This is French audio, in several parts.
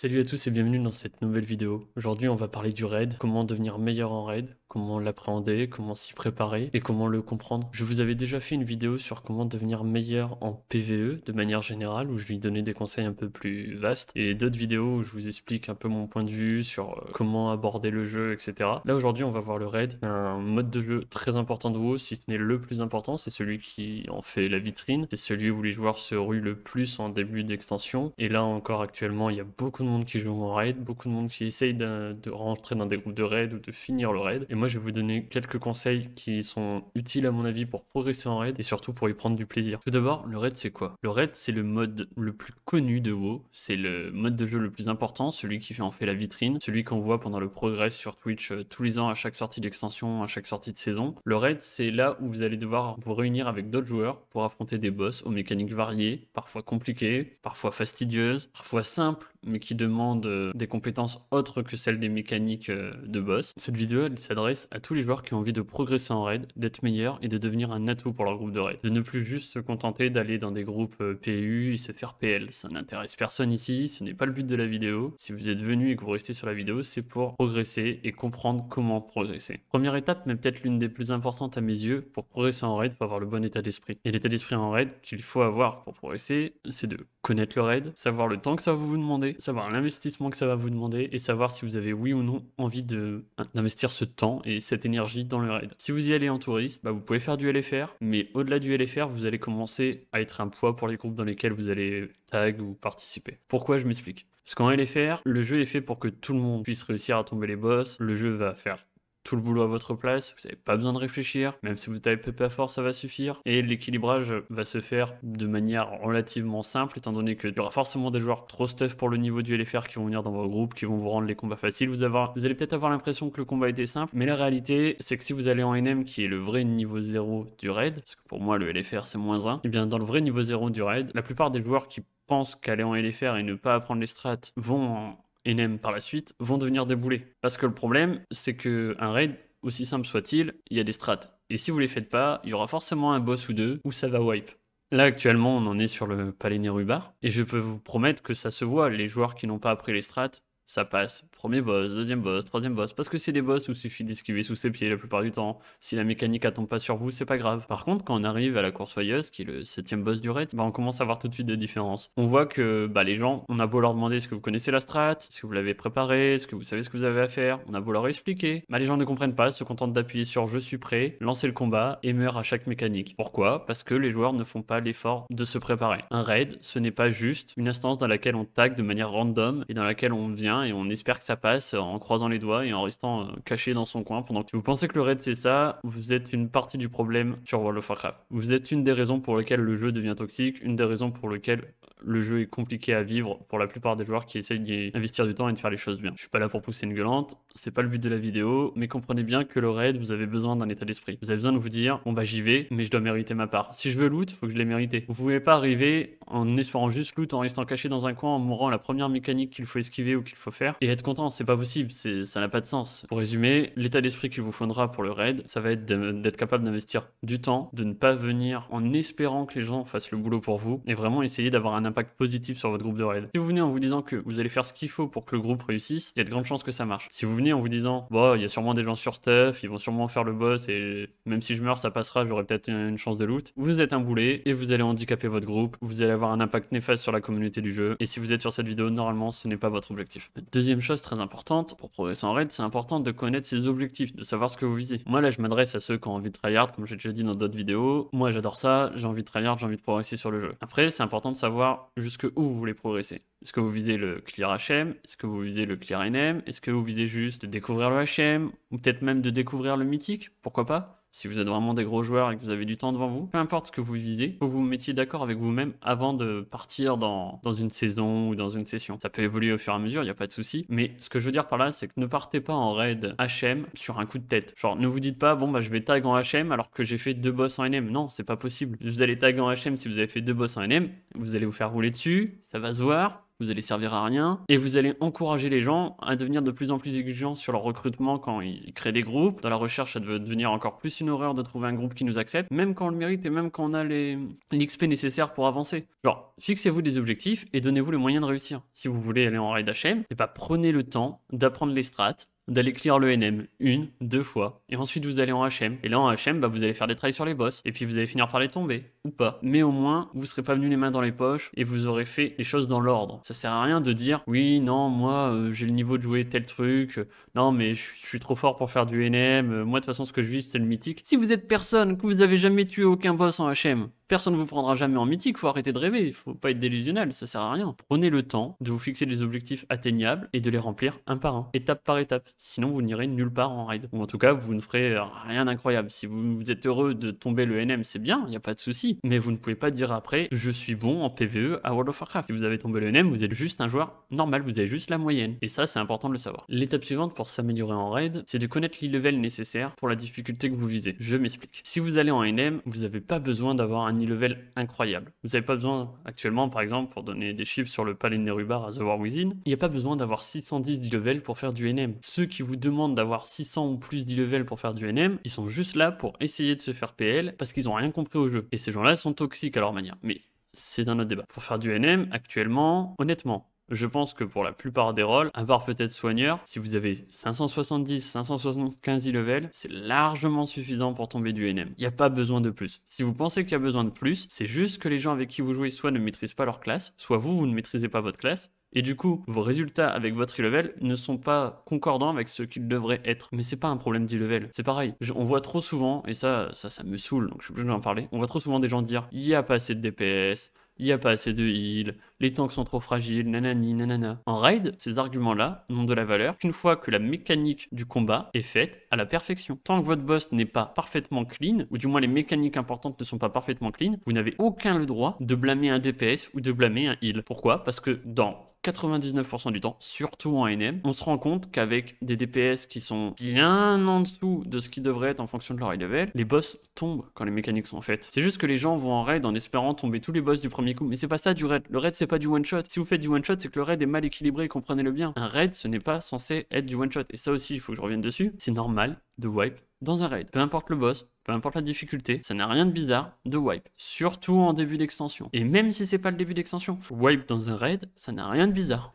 Salut à tous et bienvenue dans cette nouvelle vidéo. Aujourd'hui on va parler du raid, comment devenir meilleur en raid, comment l'appréhender, comment s'y préparer et comment le comprendre. Je vous avais déjà fait une vidéo sur comment devenir meilleur en PVE de manière générale où je lui donnais des conseils un peu plus vastes et d'autres vidéos où je vous explique un peu mon point de vue sur euh, comment aborder le jeu, etc. Là aujourd'hui on va voir le raid, un mode de jeu très important de WoW, si ce n'est le plus important, c'est celui qui en fait la vitrine, c'est celui où les joueurs se ruent le plus en début d'extension et là encore actuellement il y a beaucoup de monde qui joue en raid, beaucoup de monde qui essaye de, rentrer dans des groupes de raid ou de finir le raid moi je vais vous donner quelques conseils qui sont utiles à mon avis pour progresser en raid et surtout pour y prendre du plaisir. Tout d'abord, le raid c'est quoi? Le raid c'est le mode le plus connu de WoW, c'est le mode de jeu le plus important, celui qui en fait la vitrine, celui qu'on voit pendant le progress sur Twitch euh, tous les ans à chaque sortie d'extension, à chaque sortie de saison. Le raid c'est là où vous allez devoir vous réunir avec d'autres joueurs pour affronter des boss aux mécaniques variées, parfois compliquées, parfois fastidieuses, parfois simples mais qui demandent euh, des compétences autres que celles des mécaniques euh, de boss. Cette vidéo elle s'adresse à tous les joueurs qui ont envie de progresser en raid, d'être meilleurs et de devenir un atout pour leur groupe de raid. De ne plus juste se contenter d'aller dans des groupes euh, PU et se faire PL. Ça n'intéresse personne ici, ce n'est pas le but de la vidéo. Si vous êtes venu et que vous restez sur la vidéo, c'est pour progresser et comprendre comment progresser. Première étape, mais peut-être l'une des plus importantes à mes yeux, pour progresser en raid, il faut avoir le bon état d'esprit. Et l'état d'esprit en raid qu'il faut avoir pour progresser, c'est de connaître le raid, savoir le temps que ça va vous demander, savoir l'investissement que ça va vous demander et savoir si vous avez oui ou non envie d'investir ce temps et cette énergie dans le raid. Si vous y allez en touriste, bah vous pouvez faire du LFR, mais au-delà du LFR, vous allez commencer à être un poids pour les groupes dans lesquels vous allez tag ou participer. Pourquoi je m'explique? Parce qu'en LFR, le jeu est fait pour que tout le monde puisse réussir à tomber les boss, le jeu va faire tout le boulot à votre place, vous n'avez pas besoin de réfléchir, même si vous tapez à fort, ça va suffire. Et l'équilibrage va se faire de manière relativement simple, étant donné qu'il y aura forcément des joueurs trop stuff pour le niveau du LFR qui vont venir dans vos groupes, qui vont vous rendre les combats faciles. Vous, allez peut-être avoir l'impression que le combat était simple, mais la réalité, c'est que si vous allez en NM, qui est le vrai niveau 0 du raid, parce que pour moi le LFR c'est moins 1, et bien dans le vrai niveau 0 du raid, la plupart des joueurs qui pensent qu'aller en LFR et ne pas apprendre les strats vont NM par la suite, vont devenir des. Parce que le problème, c'est que un raid, aussi simple soit-il, il y a des strats. Et si vous les faites pas, il y aura forcément un boss ou deux où ça va wipe. Là actuellement on en est sur le palais Nerubar et je peux vous promettre que ça se voit, les joueurs qui n'ont pas appris les strats, ça passe. Premier boss, deuxième boss, troisième boss. Parce que c'est des boss où il suffit d'esquiver sous ses pieds la plupart du temps. Si la mécanique tombe pas sur vous, c'est pas grave. Par contre, quand on arrive à la course failleuse, qui est le septième boss du raid, bah on commence à voir tout de suite des différences. On voit que bah, les gens, on a beau leur demander est-ce que vous connaissez la strat, est-ce que vous l'avez préparé, est-ce que vous savez ce que vous avez à faire, on a beau leur expliquer. Bah, les gens ne comprennent pas, se contentent d'appuyer sur je suis prêt, lancer le combat et meurent à chaque mécanique. Pourquoi? Parce que les joueurs ne font pas l'effort de se préparer. Un raid, ce n'est pas juste une instance dans laquelle on tag de manière random et dans laquelle on vient et on espère que ça passe en croisant les doigts et en restant euh, caché dans son coin pendant que vous pensez que le raid c'est ça, vous êtes une partie du problème sur World of Warcraft. Vous êtes une des raisons pour lesquelles le jeu devient toxique, une des raisons pour lesquelles le jeu est compliqué à vivre pour la plupart des joueurs qui essayent d'y investir du temps et de faire les choses bien. Je suis pas là pour pousser une gueulante, c'est pas le but de la vidéo, mais comprenez bien que le raid, vous avez besoin d'un état d'esprit. Vous avez besoin de vous dire, bon bah j'y vais, mais je dois mériter ma part. Si je veux loot, faut que je l'ai mérité. Vous pouvez pas arriver en espérant juste loot, en restant caché dans un coin, en mourant la première mécanique qu'il faut esquiver ou qu'il faut faire, et être content. C'est pas possible, ça n'a pas de sens. Pour résumer, l'état d'esprit qu'il vous faudra pour le raid, ça va être d'être capable d'investir du temps, de ne pas venir en espérant que les gens fassent le boulot pour vous, et vraiment essayer d'avoir un impact positif sur votre groupe de raid. Si vous venez en vous disant que vous allez faire ce qu'il faut pour que le groupe réussisse, il y a de grandes chances que ça marche. Si vous venez en vous disant, bon, il y a sûrement des gens sur stuff, ils vont sûrement faire le boss et même si je meurs, ça passera, j'aurai peut-être une chance de loot. Vous êtes un boulet et vous allez handicaper votre groupe, vous allez avoir un impact néfaste sur la communauté du jeu. Et si vous êtes sur cette vidéo, normalement, ce n'est pas votre objectif. Deuxième chose très importante, pour progresser en raid, c'est important de connaître ses objectifs, de savoir ce que vous visez. Moi, là, je m'adresse à ceux qui ont envie de tryhard, comme j'ai déjà dit dans d'autres vidéos. Moi, j'adore ça, j'ai envie de tryhard, j'ai envie de progresser sur le jeu. Après, c'est important de savoir jusque où vous voulez progresser. Est-ce que vous visez le clear HM Est-ce que vous visez le clear NM Est-ce que vous visez juste de découvrir le HM Ou peut-être même de découvrir le mythique? Pourquoi pas? Si vous êtes vraiment des gros joueurs et que vous avez du temps devant vous, peu importe ce que vous visez, faut que vous vous mettiez d'accord avec vous-même avant de partir dans, une saison ou dans une session. Ça peut évoluer au fur et à mesure, il n'y a pas de souci. Mais ce que je veux dire par là, c'est que ne partez pas en raid HM sur un coup de tête. Genre, ne vous dites pas, bon, bah, je vais tag en HM alors que j'ai fait deux boss en NM. Non, c'est pas possible. Vous allez tag en HM si vous avez fait deux boss en NM, vous allez vous faire rouler dessus, ça va se voir, vous allez servir à rien, et vous allez encourager les gens à devenir de plus en plus exigeants sur leur recrutement quand ils créent des groupes. Dans la recherche, ça devait devenir encore plus une horreur de trouver un groupe qui nous accepte, même quand on le mérite et même quand on a l'XP nécessaire pour avancer. Genre, fixez-vous des objectifs et donnez-vous les moyens de réussir. Si vous voulez aller en raid HM, et eh bah ben, prenez le temps d'apprendre les strats, d'aller clear le NM une, deux fois, et ensuite vous allez en HM. Et là en HM, bah, vous allez faire des trails sur les boss, et puis vous allez finir par les tomber, ou pas. Mais au moins, vous serez pas venu les mains dans les poches, et vous aurez fait les choses dans l'ordre. Ça sert à rien de dire, oui, non, moi euh, j'ai le niveau de jouer tel truc, non mais je suis trop fort pour faire du NM, euh, moi de toute façon ce que je vis c'est le mythique. Si vous êtes personne, que vous avez jamais tué aucun boss en HM, Personne ne vous prendra jamais en mythique, faut arrêter de rêver, il faut pas être délusionnel, ça sert à rien. Prenez le temps de vous fixer des objectifs atteignables et de les remplir un par un, étape par étape. Sinon vous n'irez nulle part en raid. Ou en tout cas, vous ne ferez rien d'incroyable. Si vous êtes heureux de tomber le NM, c'est bien, il n'y a pas de souci. Mais vous ne pouvez pas dire après, je suis bon en PvE à World of Warcraft. Si vous avez tombé le NM, vous êtes juste un joueur normal, vous avez juste la moyenne. Et ça, c'est important de le savoir. L'étape suivante pour s'améliorer en raid, c'est de connaître l'e-level nécessaire pour la difficulté que vous visez. Je m'explique. Si vous allez en NM, vous n'avez pas besoin d'avoir un e-level incroyable vous n'avez pas besoin, actuellement, par exemple, pour donner des chiffres sur le palais de Nerubar à The War Within, il n'y a pas besoin d'avoir 610 d'e-level pour faire du NM. Ceux qui vous demandent d'avoir 600 ou plus d'e-level pour faire du NM, ils sont juste là pour essayer de se faire PL parce qu'ils n'ont rien compris au jeu. Et ces gens-là sont toxiques à leur manière. Mais c'est d'un autre débat. Pour faire du NM, actuellement, honnêtement, je pense que pour la plupart des rôles, à part peut-être soigneur, si vous avez 570, 575 e-level, c'est largement suffisant pour tomber du NM. Il n'y a pas besoin de plus. Si vous pensez qu'il y a besoin de plus, c'est juste que les gens avec qui vous jouez soit ne maîtrisent pas leur classe, soit vous, vous ne maîtrisez pas votre classe, et du coup, vos résultats avec votre e-level ne sont pas concordants avec ce qu'ils devraient être. Mais c'est pas un problème d'e-level. C'est pareil. on voit trop souvent, et ça, ça, ça me saoule, donc je suis obligé d'en parler. On voit trop souvent des gens dire il n'y a pas assez de DPS, il n'y a pas assez de heal, les tanks sont trop fragiles, nanani, nanana. En raid, ces arguments-là n'ont de la valeur qu'une fois que la mécanique du combat est faite à la perfection. Tant que votre boss n'est pas parfaitement clean, ou du moins les mécaniques importantes ne sont pas parfaitement clean, vous n'avez aucun droit de blâmer un DPS ou de blâmer un heal. Pourquoi? Parce que dans 99% du temps, surtout en NM, on se rend compte qu'avec des DPS qui sont bien en dessous de ce qui devrait être en fonction de leur level, les boss tombent quand les mécaniques sont faites. C'est juste que les gens vont en raid en espérant tomber tous les boss du premier coup, mais c'est pas ça du raid. Le raid c'est pas du one shot. Si vous faites du one shot, c'est que le raid est mal équilibré, comprenez-le bien. Un raid ce n'est pas censé être du one shot. Et ça aussi, il faut que je revienne dessus. C'est normal de wipe dans un raid. Peu importe le boss, peu importe la difficulté, ça n'a rien de bizarre de wipe, surtout en début d'extension. Et même si c'est pas le début d'extension, wipe dans un raid, ça n'a rien de bizarre.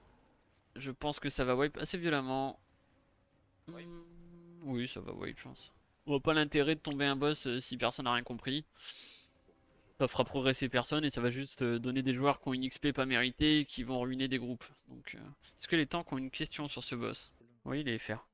Je pense que ça va wipe assez violemment. Oui, ça va wipe, je pense. On voit pas l'intérêt de tomber un boss euh, si personne n'a rien compris. Ça fera progresser personne et ça va juste euh, donner des joueurs qui ont une XP pas méritée et qui vont ruiner des groupes. Donc, euh, est-ce que les tanks ont une question sur ce boss? Oui, il est FR.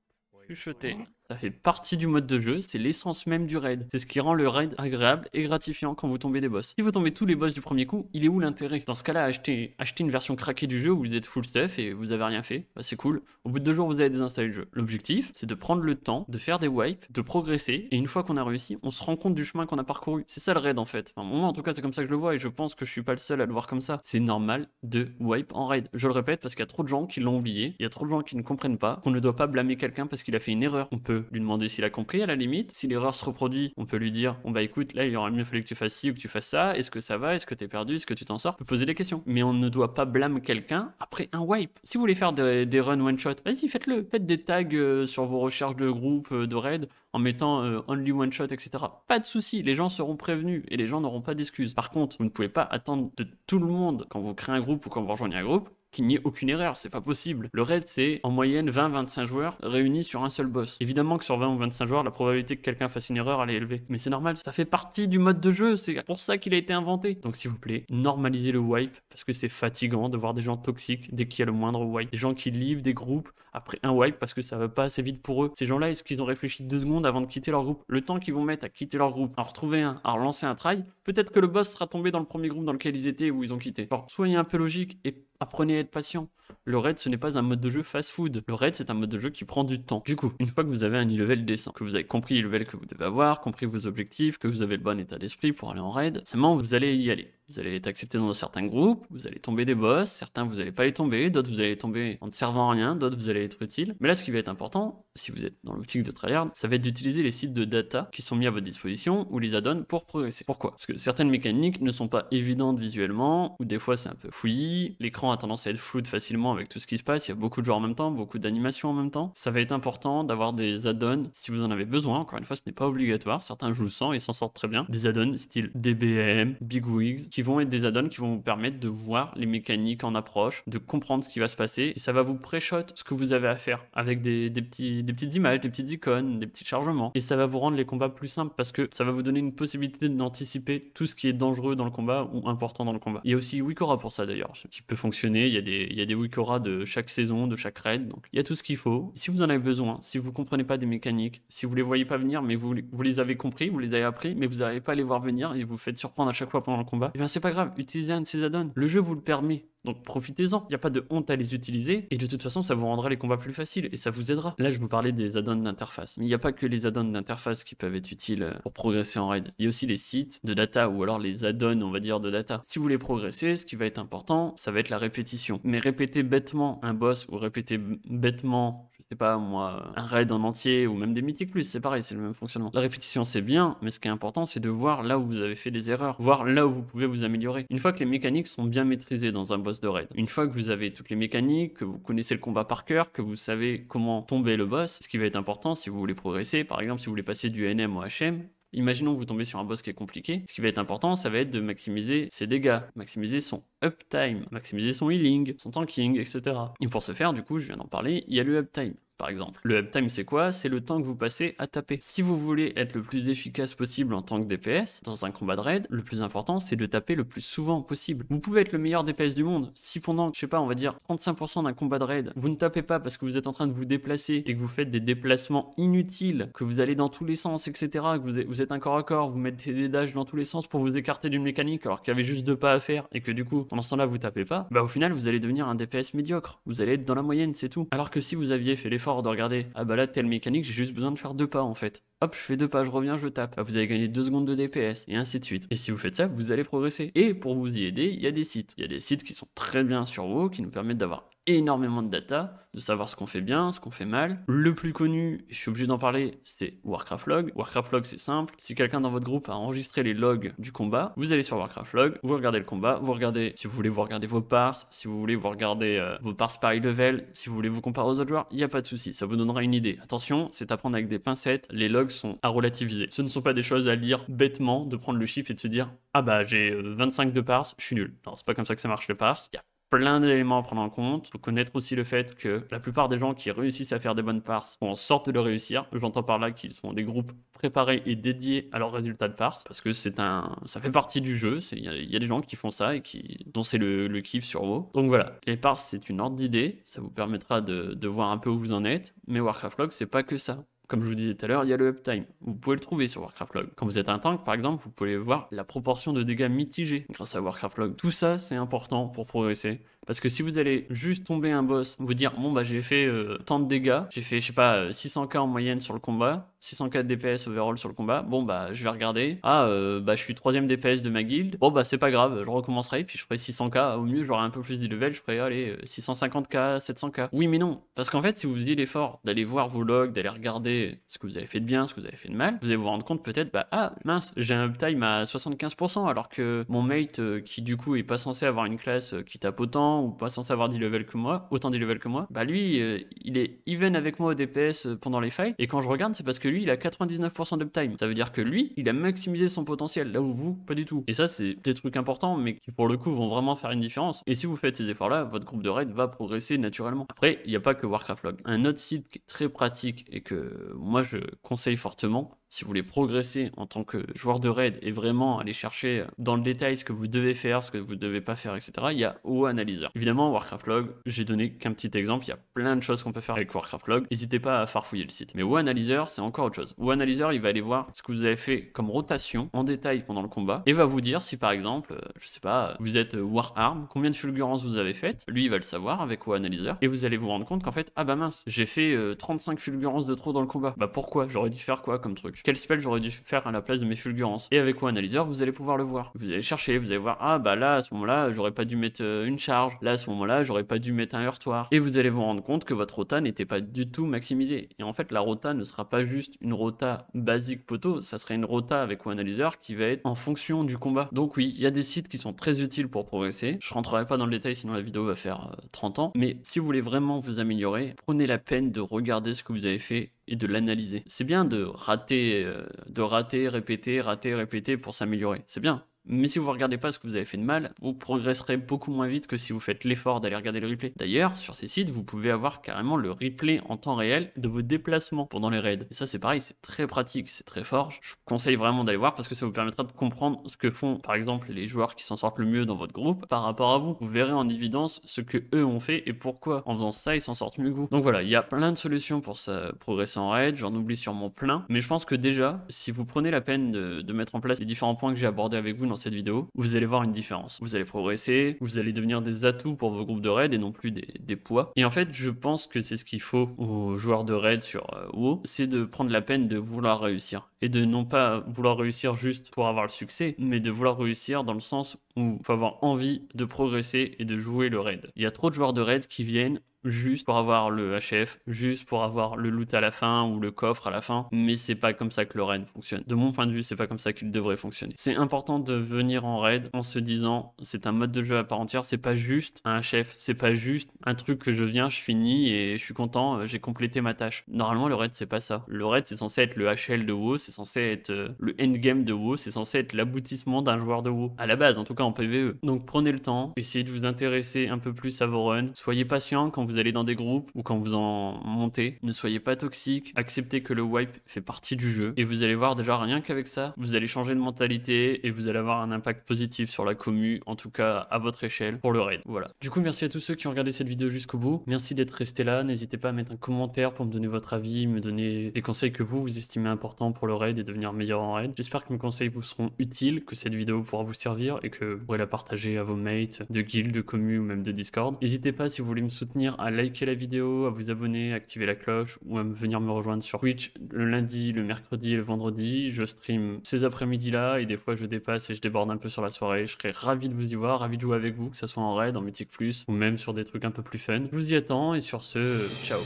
Chuchoté. Ça fait partie du mode de jeu, c'est l'essence même du raid. C'est ce qui rend le raid agréable et gratifiant quand vous tombez des boss. Si vous tombez tous les boss du premier coup, il est où l'intérêt? Dans ce cas-là, acheter, acheter une version craquée du jeu où vous êtes full stuff et vous avez rien fait, bah c'est cool. Au bout de deux jours, vous avez désinstallé le jeu. L'objectif, c'est de prendre le temps, de faire des wipes, de progresser, et une fois qu'on a réussi, on se rend compte du chemin qu'on a parcouru. C'est ça le raid en fait. Enfin, moi en tout cas, c'est comme ça que je le vois et je pense que je suis pas le seul à le voir comme ça. C'est normal de wipe en raid. Je le répète parce qu'il y a trop de gens qui l'ont oublié, il y a trop de gens qui ne comprennent pas qu'on ne doit pas blâmer quelqu'un parce qu'il a fait une erreur. On peut lui demander s'il a compris à la limite. Si l'erreur se reproduit, on peut lui dire bon bah écoute, là il aurait mieux fallu que tu fasses ci ou que tu fasses ça. Est-ce que ça va? Est-ce que t'es perdu? Est-ce que tu t'en sors? On peut poser des questions. Mais on ne doit pas blâmer quelqu'un après un wipe. Si vous voulez faire des, runs one shot, vas-y faites-le. Faites des tags euh, sur vos recherches de groupe, euh, de raid en mettant euh, only one shot, etc. Pas de souci, les gens seront prévenus et les gens n'auront pas d'excuses. Par contre, vous ne pouvez pas attendre de tout le monde quand vous créez un groupe ou quand vous rejoignez un groupe qu'il n'y ait aucune erreur, c'est pas possible. Le raid, c'est en moyenne 20-25 joueurs réunis sur un seul boss. Évidemment que sur 20 ou 25 joueurs, la probabilité que quelqu'un fasse une erreur, elle est élevée. Mais c'est normal, ça fait partie du mode de jeu, c'est pour ça qu'il a été inventé. Donc s'il vous plaît, normalisez le wipe, parce que c'est fatigant de voir des gens toxiques dès qu'il y a le moindre wipe. Des gens qui livrent des groupes après un wipe parce que ça va pas assez vite pour eux. Ces gens-là, est-ce qu'ils ont réfléchi deux secondes avant de quitter leur groupe? Le temps qu'ils vont mettre à quitter leur groupe, à retrouver un, à relancer un try, peut-être que le boss sera tombé dans le premier groupe dans lequel ils étaient où ils ont quitté. Alors, soyez un peu logique et apprenez à être patient. Le raid, ce n'est pas un mode de jeu fast-food. Le raid, c'est un mode de jeu qui prend du temps. Du coup, une fois que vous avez un e-level décent, que vous avez compris le level que vous devez avoir, compris vos objectifs, que vous avez le bon état d'esprit pour aller en raid, seulement vous allez y aller. Vous allez être accepté dans certains groupes, vous allez tomber des boss, certains vous allez pas les tomber, d'autres vous allez tomber en ne servant à rien, d'autres vous allez être utile. Mais là, ce qui va être important, si vous êtes dans l'optique de tryhard, ça va être d'utiliser les sites de data qui sont mis à votre disposition ou les add-ons pour progresser. Pourquoi? Parce que certaines mécaniques ne sont pas évidentes visuellement, ou des fois c'est un peu fouillis, l'écran a tendance à être flou facilement avec tout ce qui se passe, il y a beaucoup de joueurs en même temps, beaucoup d'animations en même temps. Ça va être important d'avoir des add-ons si vous en avez besoin, encore une fois ce n'est pas obligatoire, certains jouent sans et s'en sortent très bien. Des add-ons style DBM, Bigwigs, qui vont être des add-ons qui vont vous permettre de voir les mécaniques en approche, de comprendre ce qui va se passer, et ça va vous pré-shot ce que vous avez à faire avec des, petits, des petites images, des petites icônes, des petits chargements, et ça va vous rendre les combats plus simples parce que ça va vous donner une possibilité d'anticiper tout ce qui est dangereux dans le combat ou important dans le combat. Il y a aussi Wikora pour ça d'ailleurs, qui peut fonctionner, il y a des, il y a des Wikora de chaque saison, de chaque raid, donc il y a tout ce qu'il faut. Si vous en avez besoin, si vous comprenez pas des mécaniques, si vous les voyez pas venir, mais vous, vous les avez compris, vous les avez appris, mais vous n'arrivez pas à les voir venir et vous faites surprendre à chaque fois pendant le combat, et eh bien c'est pas grave, utilisez un de ces add-ons. Le jeu vous le permet. Donc profitez-en, il n'y a pas de honte à les utiliser, et de toute façon ça vous rendra les combats plus faciles, et ça vous aidera. Là je vous parlais des add-ons d'interface, mais il n'y a pas que les add-ons d'interface qui peuvent être utiles euh, pour progresser en raid, il y a aussi les sites de data, ou alors les add-ons on va dire de data. Si vous voulez progresser, ce qui va être important, ça va être la répétition. Mais répéter bêtement un boss, ou répéter bêtement c'est pas moi, un raid en entier ou même des mythiques plus, c'est pareil, c'est le même fonctionnement. La répétition c'est bien, mais ce qui est important c'est de voir là où vous avez fait des erreurs, voir là où vous pouvez vous améliorer. Une fois que les mécaniques sont bien maîtrisées dans un boss de raid, une fois que vous avez toutes les mécaniques, que vous connaissez le combat par cœur, que vous savez comment tomber le boss, ce qui va être important si vous voulez progresser, par exemple si vous voulez passer du NM au HM, Imaginons que vous tombez sur un boss qui est compliqué. Ce qui va être important, ça va être de maximiser ses dégâts, maximiser son uptime, maximiser son healing, son tanking, etc. Et pour ce faire, du coup, je viens d'en parler, il y a le uptime par exemple. Le uptime, c'est quoi? C'est le temps que vous passez à taper. Si vous voulez être le plus efficace possible en tant que DPS, dans un combat de raid, le plus important, c'est de taper le plus souvent possible. Vous pouvez être le meilleur DPS du monde. Si pendant, je sais pas, on va dire 35% d'un combat de raid, vous ne tapez pas parce que vous êtes en train de vous déplacer et que vous faites des déplacements inutiles, que vous allez dans tous les sens, etc., que vous êtes un corps à corps, vous mettez des dashs dans tous les sens pour vous écarter d'une mécanique alors qu'il y avait juste deux pas à faire et que du coup, pendant ce temps-là, vous tapez pas, bah au final, vous allez devenir un DPS médiocre. Vous allez être dans la moyenne, c'est tout. Alors que si vous aviez fait l'effort de regarder, ah bah là, telle mécanique, j'ai juste besoin de faire deux pas en fait. Hop, je fais deux pas, je reviens, je tape. vous avez gagné deux secondes de DPS, et ainsi de suite. Et si vous faites ça, vous allez progresser. Et pour vous y aider, il y a des sites. Il y a des sites qui sont très bien sur WoW, qui nous permettent d'avoir énormément de data, de savoir ce qu'on fait bien, ce qu'on fait mal. Le plus connu, je suis obligé d'en parler, c'est Warcraft Log. Warcraft Log, c'est simple. Si quelqu'un dans votre groupe a enregistré les logs du combat, vous allez sur Warcraft Log, vous regardez le combat, vous regardez, si vous voulez vous regarder vos parts, si vous voulez vous regarder euh, vos parts par level, si vous voulez vous comparer aux autres joueurs, il n'y a pas de souci, ça vous donnera une idée. Attention, c'est à prendre avec des pincettes, les logs sont à relativiser. Ce ne sont pas des choses à lire bêtement, de prendre le chiffre et de se dire, ah bah j'ai 25 euh, de parts, je suis nul. Non, c'est pas comme ça que ça marche les parts. Il y a plein d'éléments à prendre en compte. Il faut connaître aussi le fait que la plupart des gens qui réussissent à faire des bonnes parts font en sorte de le réussir. J'entends par là qu'ils sont des groupes préparés et dédiés à leurs résultats de parts parce que c'est un, ça fait partie du jeu. Il y, a des gens qui font ça et qui, dont c'est le, le, kiff sur WoW. Donc voilà, les parts c'est une ordre d'idée. Ça vous permettra de, de voir un peu où vous en êtes. Mais Warcraft Log c'est pas que ça. Comme je vous disais tout à l'heure, il y a le uptime. Vous pouvez le trouver sur Warcraft Log. Quand vous êtes un tank, par exemple, vous pouvez voir la proportion de dégâts mitigés grâce à Warcraft Log. Tout ça, c'est important pour progresser. Parce que si vous allez juste tomber un boss, vous dire bon bah j'ai fait euh, tant de dégâts, j'ai fait je sais pas 600k en moyenne sur le combat, 604 DPS overall sur le combat, bon bah je vais regarder, ah euh, bah je suis troisième DPS de ma guilde, bon bah c'est pas grave, je recommencerai, puis je ferai 600k, au mieux j'aurai un peu plus de level, je ferai allez 650k, 700k. Oui mais non, parce qu'en fait si vous faisiez l'effort d'aller voir vos logs, d'aller regarder ce que vous avez fait de bien, ce que vous avez fait de mal, vous allez vous rendre compte peut-être bah ah mince j'ai un uptime à 75% alors que mon mate euh, qui du coup est pas censé avoir une classe qui tape autant ou pas censé avoir 10 levels que moi, autant 10 levels que moi, bah lui, euh, il est even avec moi au DPS euh, pendant les fights, et quand je regarde, c'est parce que lui, il a 99% d'uptime. Ça veut dire que lui, il a maximisé son potentiel, là où vous, pas du tout. Et ça, c'est des trucs importants, mais qui pour le coup vont vraiment faire une différence. Et si vous faites ces efforts-là, votre groupe de raid va progresser naturellement. Après, il n'y a pas que Warcraft Log. Un autre site très pratique et que moi je conseille fortement, si vous voulez progresser en tant que joueur de raid et vraiment aller chercher dans le détail ce que vous devez faire, ce que vous ne devez pas faire, etc., il y a WoW Analyzer. Évidemment, Warcraft Log, j'ai donné qu'un petit exemple, il y a plein de choses qu'on peut faire avec Warcraft Log. N'hésitez pas à farfouiller le site. Mais WoW Analyzer, c'est encore autre chose. WoW Analyzer, il va aller voir ce que vous avez fait comme rotation en détail pendant le combat et va vous dire si par exemple, euh, je sais pas, vous êtes Wararm, combien de fulgurances vous avez faites? Lui, il va le savoir avec WoW Analyzer et vous allez vous rendre compte qu'en fait, ah bah mince, j'ai fait 35 euh, fulgurances de trop dans le combat. Bah pourquoi? J'aurais dû faire quoi comme truc? Quel spell j'aurais dû faire à la place de mes fulgurances Et avec analyseur vous allez pouvoir le voir. Vous allez chercher, vous allez voir, ah bah là, à ce moment-là, j'aurais pas dû mettre euh, une charge. Là, à ce moment-là, j'aurais pas dû mettre un heurtoir. Et vous allez vous rendre compte que votre rota n'était pas du tout maximisée. Et en fait, la rota ne sera pas juste une rota basique poteau, ça serait une rota avec analyseur qui va être en fonction du combat. Donc oui, il y a des sites qui sont très utiles pour progresser. Je rentrerai pas dans le détail sinon la vidéo va faire 30 euh, ans. Mais si vous voulez vraiment vous améliorer, prenez la peine de regarder ce que vous avez fait et de l'analyser. C'est bien de rater, euh, de rater, répéter, rater, répéter pour s'améliorer. C'est bien. Mais si vous ne regardez pas ce que vous avez fait de mal, vous progresserez beaucoup moins vite que si vous faites l'effort d'aller regarder le replay. D'ailleurs, sur ces sites, vous pouvez avoir carrément le replay en temps réel de vos déplacements pendant les raids. Et ça, c'est pareil, c'est très pratique, c'est très fort. Je vous conseille vraiment d'aller voir parce que ça vous permettra de comprendre ce que font, par exemple, les joueurs qui s'en sortent le mieux dans votre groupe par rapport à vous. Vous verrez en évidence ce que eux ont fait et pourquoi. En faisant ça, ils s'en sortent mieux que vous. Donc voilà, il y a plein de solutions pour progresser en raid. J'en oublie sûrement plein. Mais je pense que déjà, si vous prenez la peine de mettre en place les différents points que j'ai abordés avec vous dans cette vidéo, vous allez voir une différence. Vous allez progresser, vous allez devenir des atouts pour vos groupes de raid et non plus des, poids. Et en fait, je pense que c'est ce qu'il faut aux joueurs de raid sur euh, WoW, c'est de prendre la peine de vouloir réussir. Et de non pas vouloir réussir juste pour avoir le succès, mais de vouloir réussir dans le sens où il faut avoir envie de progresser et de jouer le raid. Il y a trop de joueurs de raid qui viennent juste pour avoir le HF, juste pour avoir le loot à la fin ou le coffre à la fin, mais c'est pas comme ça que le raid fonctionne. De mon point de vue, c'est pas comme ça qu'il devrait fonctionner. C'est important de venir en raid en se disant c'est un mode de jeu à part entière, c'est pas juste un HF, c'est pas juste un truc que je viens, je finis et je suis content, euh, j'ai complété ma tâche. Normalement, le raid c'est pas ça. Le raid c'est censé être le HL de WoW, c'est censé être euh, le endgame de WoW, c'est censé être l'aboutissement d'un joueur de WoW. À la base, en tout cas en PvE. Donc prenez le temps, essayez de vous intéresser un peu plus à vos runs, soyez patient quand vous vous allez dans des groupes ou quand vous en montez, ne soyez pas toxique, acceptez que le wipe fait partie du jeu et vous allez voir déjà rien qu'avec ça, vous allez changer de mentalité et vous allez avoir un impact positif sur la commu, en tout cas à votre échelle pour le raid. Voilà. Du coup, merci à tous ceux qui ont regardé cette vidéo jusqu'au bout. Merci d'être resté là. N'hésitez pas à mettre un commentaire pour me donner votre avis, me donner des conseils que vous vous estimez importants pour le raid et devenir meilleur en raid. J'espère que mes conseils vous seront utiles, que cette vidéo pourra vous servir et que vous pourrez la partager à vos mates de guild, de commu ou même de Discord. N'hésitez pas si vous voulez me soutenir à liker la vidéo, à vous abonner, activer la cloche ou à venir me rejoindre sur Twitch le lundi, le mercredi et le vendredi. Je stream ces après-midi là et des fois je dépasse et je déborde un peu sur la soirée. Je serais ravi de vous y voir, ravi de jouer avec vous, que ce soit en raid, en Mythic Plus ou même sur des trucs un plus fun. Je vous y attends et sur ce, ciao